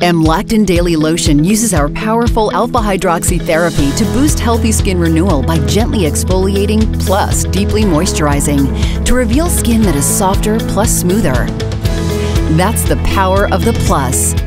AmLactin Daily Lotion uses our powerful alpha hydroxy therapy to boost healthy skin renewal by gently exfoliating plus deeply moisturizing to reveal skin that is softer plus smoother. That's the power of the plus.